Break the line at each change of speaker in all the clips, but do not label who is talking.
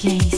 place.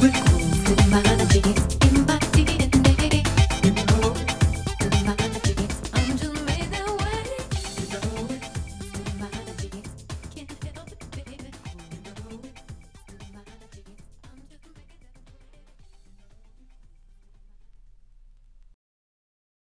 with my G's.